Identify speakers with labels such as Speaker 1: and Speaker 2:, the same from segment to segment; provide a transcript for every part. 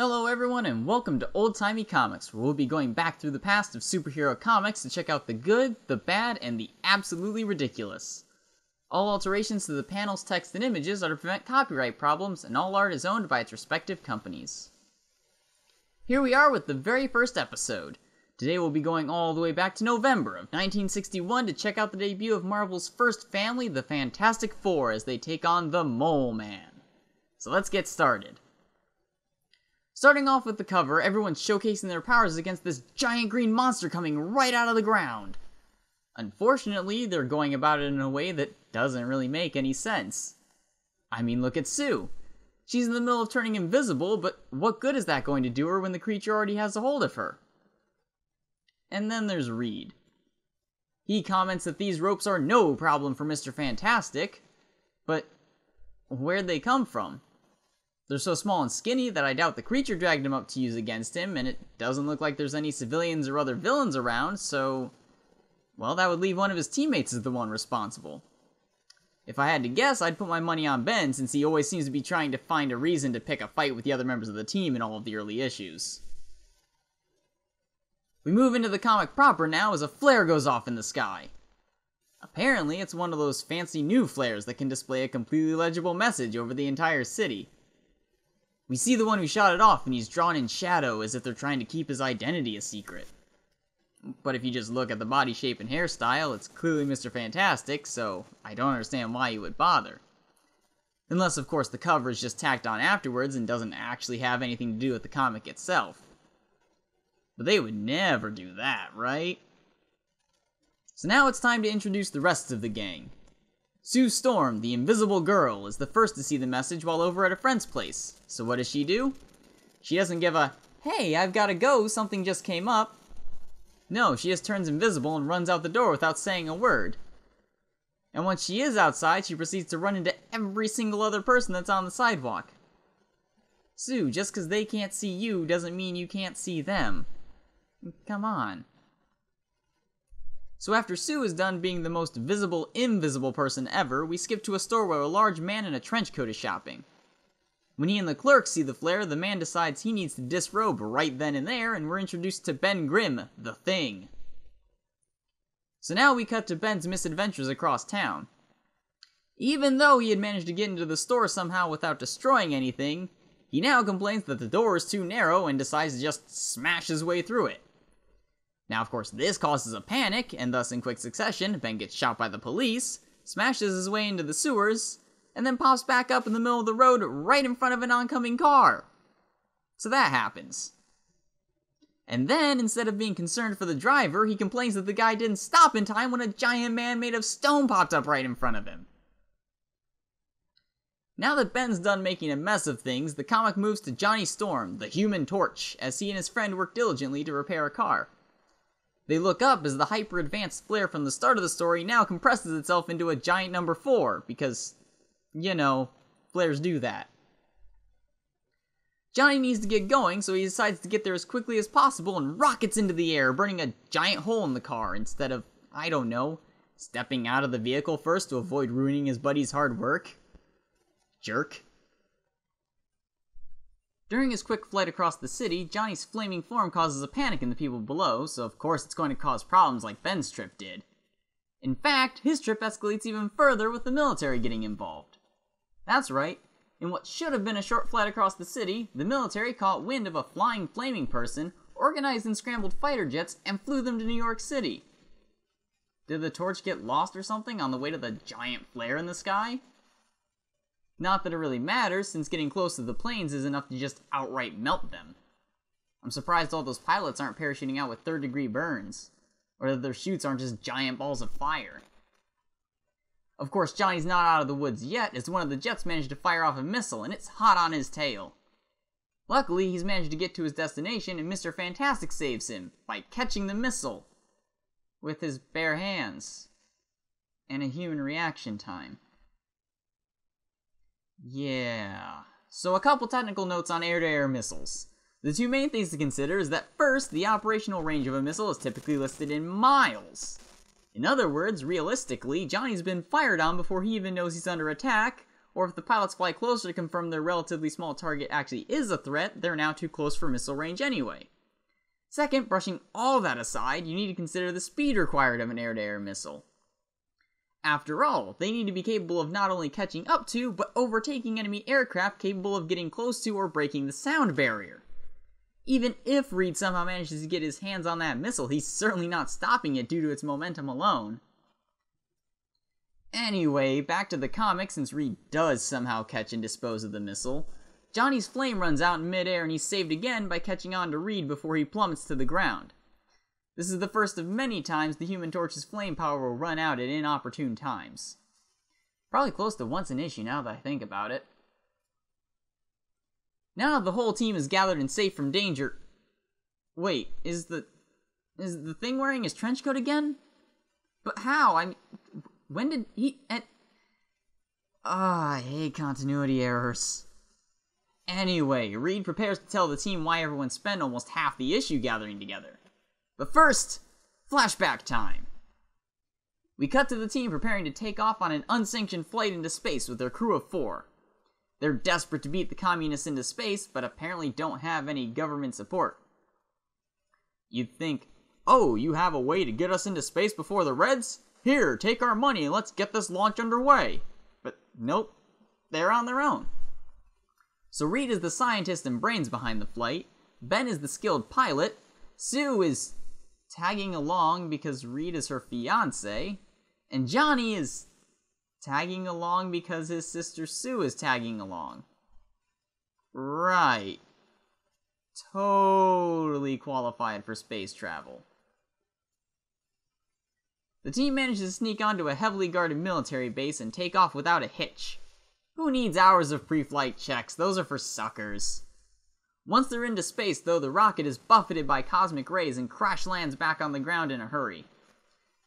Speaker 1: Hello, everyone, and welcome to Old Timey Comics, where we'll be going back through the past of superhero comics to check out the good, the bad, and the absolutely ridiculous. All alterations to the panels, text, and images are to prevent copyright problems, and all art is owned by its respective companies. Here we are with the very first episode. Today we'll be going all the way back to November of 1961 to check out the debut of Marvel's first family, the Fantastic Four, as they take on the Mole Man. So let's get started. Starting off with the cover, everyone's showcasing their powers against this giant green monster coming right out of the ground. Unfortunately, they're going about it in a way that doesn't really make any sense. I mean, look at Sue. She's in the middle of turning invisible, but what good is that going to do her when the creature already has a hold of her? And then there's Reed. He comments that these ropes are no problem for Mr. Fantastic, but where'd they come from? They're so small and skinny that I doubt the creature dragged him up to use against him, and it doesn't look like there's any civilians or other villains around, so. Well, that would leave one of his teammates as the one responsible. If I had to guess, I'd put my money on Ben since he always seems to be trying to find a reason to pick a fight with the other members of the team in all of the early issues. We move into the comic proper now as a flare goes off in the sky. Apparently, it's one of those fancy new flares that can display a completely legible message over the entire city. We see the one who shot it off and he's drawn in shadow as if they're trying to keep his identity a secret. But if you just look at the body shape and hairstyle, it's clearly Mr. Fantastic, so I don't understand why you would bother. Unless, of course, the cover is just tacked on afterwards and doesn't actually have anything to do with the comic itself. But they would never do that, right? So now it's time to introduce the rest of the gang. Sue Storm, the invisible girl, is the first to see the message while over at a friend's place. So what does she do? She doesn't give a, hey, I've gotta go, something just came up. No, she just turns invisible and runs out the door without saying a word. And once she is outside, she proceeds to run into every single other person that's on the sidewalk. Sue, just because they can't see you doesn't mean you can't see them. Come on. So after Sue is done being the most visible, invisible person ever, we skip to a store where a large man in a trench coat is shopping. When he and the clerk see the flare, the man decides he needs to disrobe right then and there, and we're introduced to Ben Grimm, the Thing. So now we cut to Ben's misadventures across town. Even though he had managed to get into the store somehow without destroying anything, he now complains that the door is too narrow and decides to just smash his way through it. Now, of course, this causes a panic, and thus, in quick succession, Ben gets shot by the police, smashes his way into the sewers, and then pops back up in the middle of the road right in front of an oncoming car. So that happens. And then, instead of being concerned for the driver, he complains that the guy didn't stop in time when a giant man made of stone popped up right in front of him. Now that Ben's done making a mess of things, the comic moves to Johnny Storm, the human torch, as he and his friend work diligently to repair a car. They look up as the hyper advanced flare from the start of the story now compresses itself into a giant number 4, because, you know, flares do that. Johnny needs to get going, so he decides to get there as quickly as possible and rockets into the air, burning a giant hole in the car instead of, I don't know, stepping out of the vehicle first to avoid ruining his buddy's hard work. Jerk. During his quick flight across the city, Johnny's flaming form causes a panic in the people below, so of course it's going to cause problems like Ben's trip did. In fact, his trip escalates even further with the military getting involved. That's right, in what should have been a short flight across the city, the military caught wind of a flying flaming person, organized and scrambled fighter jets, and flew them to New York City. Did the torch get lost or something on the way to the giant flare in the sky? Not that it really matters, since getting close to the planes is enough to just outright melt them. I'm surprised all those pilots aren't parachuting out with third degree burns, or that their chutes aren't just giant balls of fire. Of course, Johnny's not out of the woods yet, as one of the jets managed to fire off a missile, and it's hot on his tail. Luckily, he's managed to get to his destination, and Mr. Fantastic saves him by catching the missile with his bare hands and a human reaction time. Yeah. So, a couple technical notes on air to air missiles. The two main things to consider is that first, the operational range of a missile is typically listed in miles. In other words, realistically, Johnny's been fired on before he even knows he's under attack, or if the pilots fly closer to confirm their relatively small target actually is a threat, they're now too close for missile range anyway. Second, brushing all that aside, you need to consider the speed required of an air to air missile. After all, they need to be capable of not only catching up to, but overtaking enemy aircraft capable of getting close to or breaking the sound barrier. Even if Reed somehow manages to get his hands on that missile, he's certainly not stopping it due to its momentum alone. Anyway, back to the comic, since Reed does somehow catch and dispose of the missile. Johnny's flame runs out in midair and he's saved again by catching on to Reed before he plummets to the ground. This is the first of many times the Human Torch's flame power will run out at inopportune times. Probably close to once an issue now that I think about it. Now that the whole team is gathered and safe from danger. Wait, is the is the thing wearing his trench coat again? But how? I mean, when did he at Ah, I hate continuity errors. Anyway, Reed prepares to tell the team why everyone spent almost half the issue gathering together. But first, flashback time. We cut to the team preparing to take off on an unsanctioned flight into space with their crew of four. They're desperate to beat the communists into space, but apparently don't have any government support. You'd think, oh, you have a way to get us into space before the Reds? Here, take our money and let's get this launch underway. But nope, they're on their own. So Reed is the scientist and brains behind the flight, Ben is the skilled pilot, Sue is tagging along because Reed is her fiance, and Johnny is tagging along because his sister Sue is tagging along. Right. Totally qualified for space travel. The team manages to sneak onto a heavily guarded military base and take off without a hitch. Who needs hours of pre flight checks? Those are for suckers. Once they're into space, though, the rocket is buffeted by cosmic rays and crash lands back on the ground in a hurry.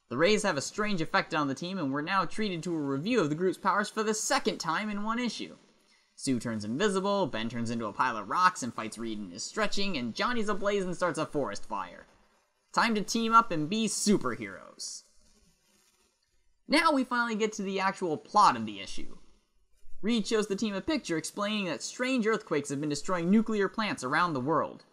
Speaker 1: The rays have a strange effect on the team, and we're now treated to a review of the group's powers for the second time in one issue. Sue turns invisible, Ben turns into a pile of rocks and fights Reed in his stretching, and Johnny's ablaze and starts a forest fire. Time to team up and be superheroes. Now we finally get to the actual plot of the issue. Reed shows the team a picture explaining that strange earthquakes have been destroying nuclear plants around the world.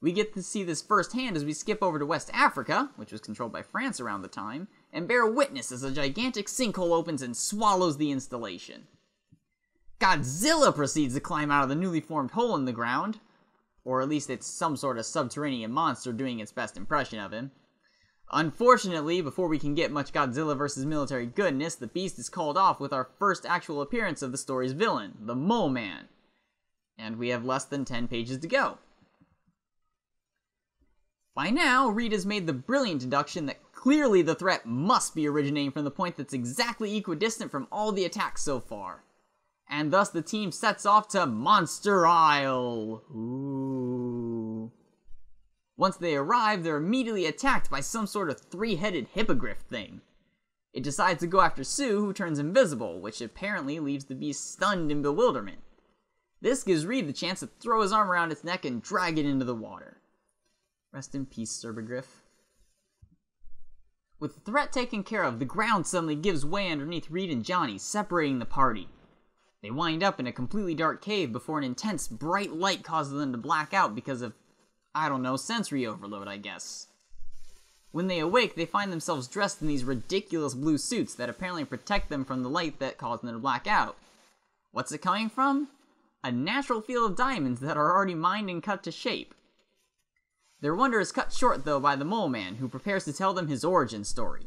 Speaker 1: We get to see this firsthand as we skip over to West Africa, which was controlled by France around the time, and bear witness as a gigantic sinkhole opens and swallows the installation. Godzilla proceeds to climb out of the newly formed hole in the ground, or at least it's some sort of subterranean monster doing its best impression of him, Unfortunately, before we can get much Godzilla vs. military goodness, the beast is called off with our first actual appearance of the story's villain, the Mole Man. And we have less than 10 pages to go. By now, Reed has made the brilliant deduction that clearly the threat must be originating from the point that's exactly equidistant from all the attacks so far. And thus the team sets off to Monster Isle. Ooh. Once they arrive, they're immediately attacked by some sort of three headed hippogriff thing. It decides to go after Sue, who turns invisible, which apparently leaves the beast stunned in bewilderment. This gives Reed the chance to throw his arm around its neck and drag it into the water. Rest in peace, Cerbogriff. With the threat taken care of, the ground suddenly gives way underneath Reed and Johnny, separating the party. They wind up in a completely dark cave before an intense bright light causes them to black out because of I don't know, sensory overload, I guess. When they awake, they find themselves dressed in these ridiculous blue suits that apparently protect them from the light that caused them to black out. What's it coming from? A natural field of diamonds that are already mined and cut to shape. Their wonder is cut short, though, by the Mole Man, who prepares to tell them his origin story.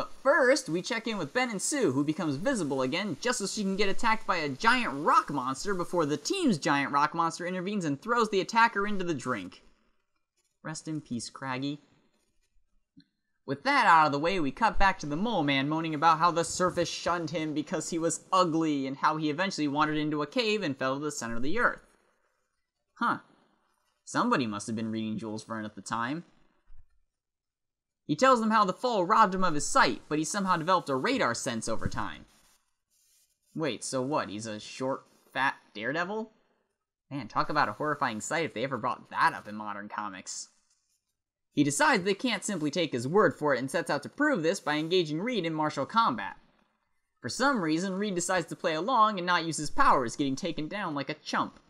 Speaker 1: But first, we check in with Ben and Sue, who becomes visible again just as she can get attacked by a giant rock monster before the team's giant rock monster intervenes and throws the attacker into the drink. Rest in peace, Craggy. With that out of the way, we cut back to the Mole Man moaning about how the surface shunned him because he was ugly and how he eventually wandered into a cave and fell to the center of the earth. Huh. Somebody must have been reading Jules Verne at the time. He tells them how the fall robbed him of his sight, but he somehow developed a radar sense over time. Wait, so what? He's a short, fat daredevil? Man, talk about a horrifying sight if they ever brought that up in modern comics. He decides they can't simply take his word for it and sets out to prove this by engaging Reed in martial combat. For some reason, Reed decides to play along and not use his powers, getting taken down like a chump.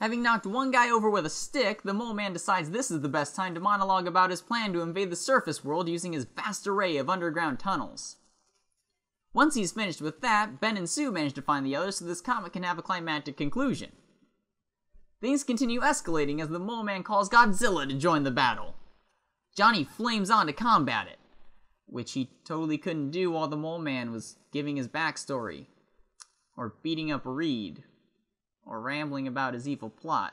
Speaker 1: Having knocked one guy over with a stick, the Mole Man decides this is the best time to monologue about his plan to invade the surface world using his vast array of underground tunnels. Once he's finished with that, Ben and Sue manage to find the others so this comic can have a climactic conclusion. Things continue escalating as the Mole Man calls Godzilla to join the battle. Johnny flames on to combat it, which he totally couldn't do while the Mole Man was giving his backstory, or beating up Reed, or rambling about his evil plot.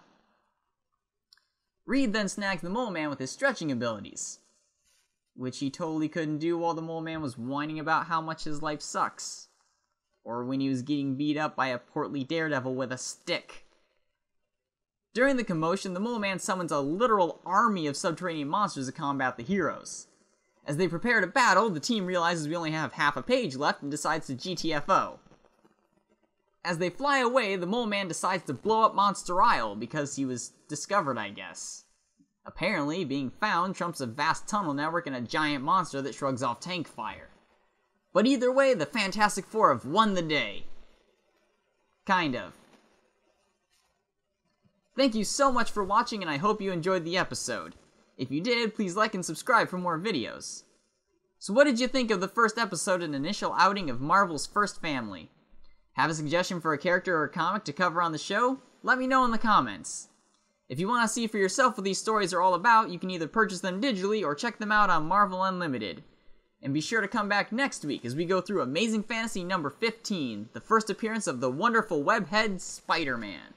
Speaker 1: Reed then snags the Mole Man with his stretching abilities, which he totally couldn't do while the Mole Man was whining about how much his life sucks, or when he was getting beat up by a portly daredevil with a stick. During the commotion, the Mole Man summons a literal army of subterranean monsters to combat the heroes. As they prepare to battle, the team realizes we only have half a page left and decides to GTFO. As they fly away, the Mole Man decides to blow up Monster Isle because he was discovered, I guess. Apparently, being found trumps a vast tunnel network and a giant monster that shrugs off tank fire. But either way, the Fantastic Four have won the day. Kind of. Thank you so much for watching and I hope you enjoyed the episode. If you did, please like and subscribe for more videos. So what did you think of the first episode and initial outing of Marvel's first family? Have a suggestion for a character or comic to cover on the show? Let me know in the comments. If you want to see for yourself what these stories are all about, you can either purchase them digitally or check them out on Marvel Unlimited. And be sure to come back next week as we go through Amazing Fantasy number 15, the first appearance of the wonderful webhead Spider-Man.